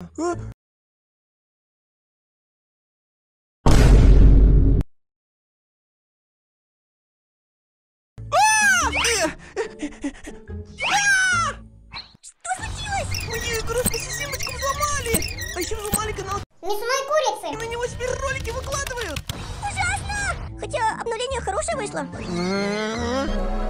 А? Мою игрушку-сисимочку взломали! А еще взломали канал, Мясной курицы. и на него теперь ролики выкладывают! Ужасно! Хотя обновление хорошее вышло. М-м-м.